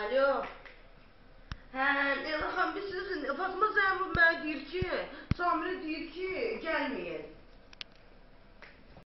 Alo. Hə, Elxan, biz sizin Fatma Zəmrun mənə deyir ki, Samirə deyir ki,